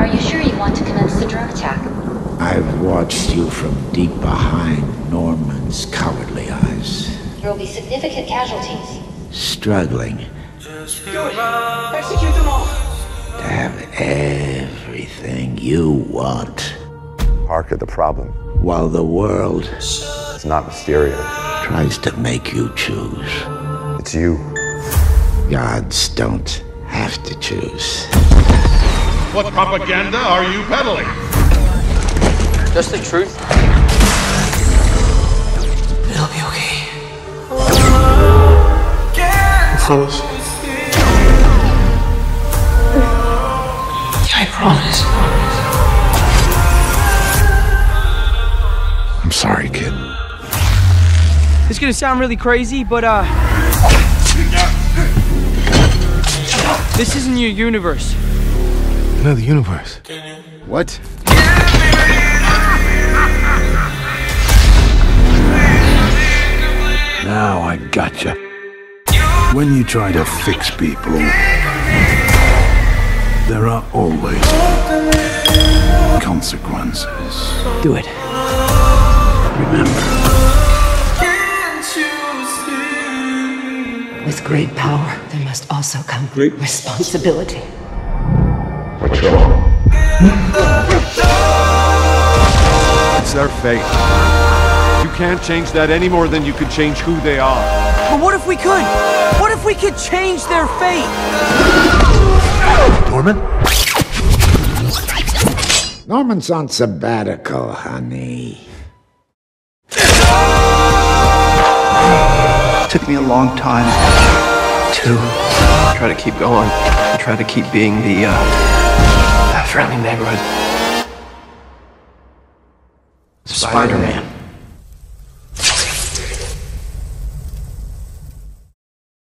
Are you sure you want to commence the drone attack? I've watched you from deep behind Norman's cowardly eyes. There will be significant casualties. Struggling Do it! Execute them all! to have everything you want. Parker, the problem While the world is not mysterious. tries to make you choose. It's you. Gods don't have to choose. What propaganda are you peddling? Just the truth. It'll be okay. Promise. I promise. I'm sorry, kid. It's gonna sound really crazy, but uh. This isn't your universe. Another universe. What? Now I gotcha. When you try to fix people, there are always consequences. Do it. Remember. With great power, there must also come great responsibility. What's wrong? It's their fate. You can't change that any more than you could change who they are. But what if we could? What if we could change their fate? Norman? Norman's on sabbatical, honey. Took me a long time to try to keep going. Try to keep being the uh, friendly neighborhood. Spider-Man.